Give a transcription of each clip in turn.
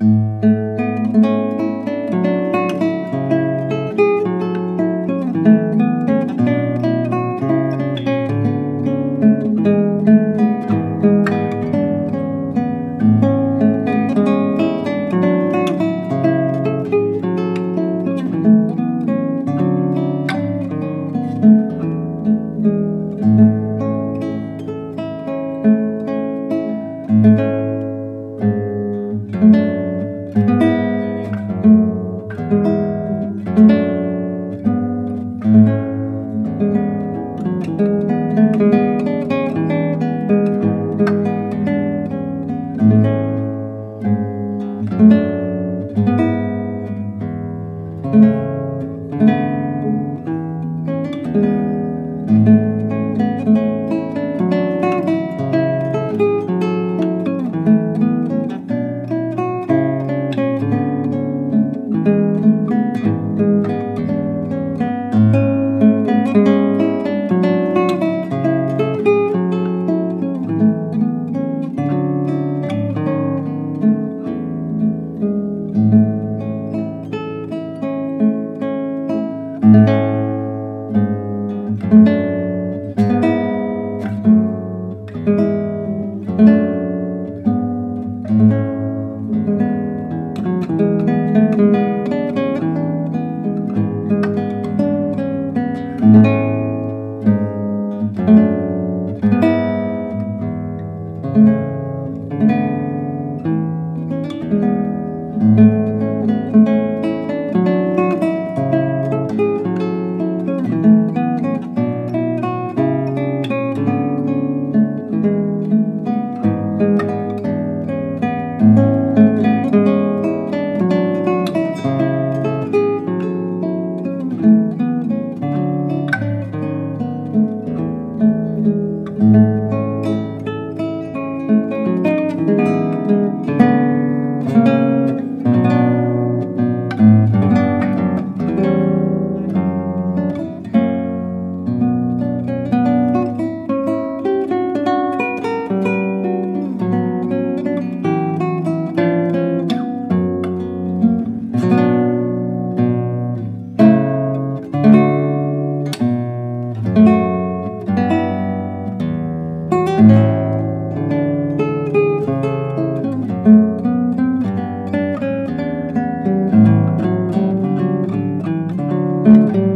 you Música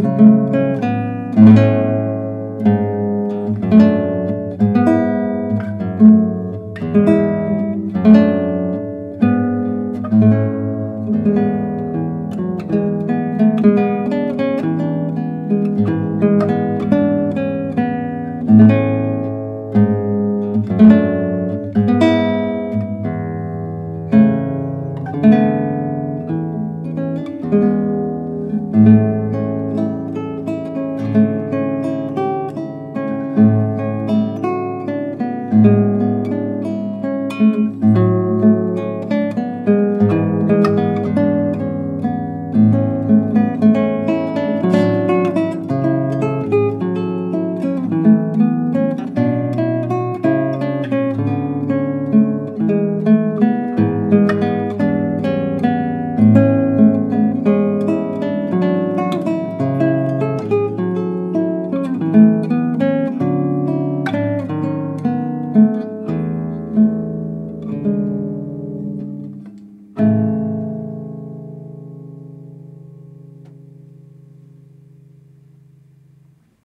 thank you